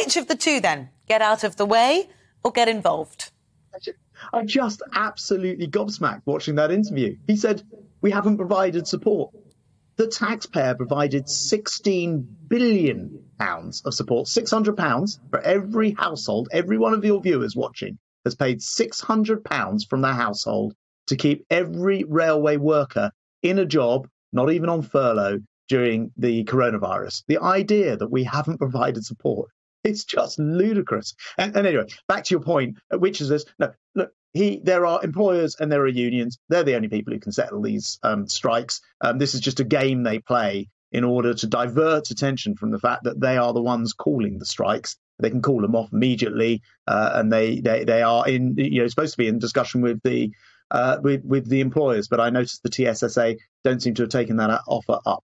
Which of the two then? Get out of the way or get involved? I just absolutely gobsmacked watching that interview. He said, We haven't provided support. The taxpayer provided 16 billion pounds of support, 600 pounds for every household. Every one of your viewers watching has paid 600 pounds from their household to keep every railway worker in a job, not even on furlough, during the coronavirus. The idea that we haven't provided support it's just ludicrous. And, and, anyway, back to your point, which is this: no, look, he, there are employers and there are unions. They're the only people who can settle these um, strikes. Um, this is just a game they play in order to divert attention from the fact that they are the ones calling the strikes. They can call them off immediately, uh, and they, they they are in you know supposed to be in discussion with the uh, with with the employers. But I noticed the TSSA don't seem to have taken that offer up.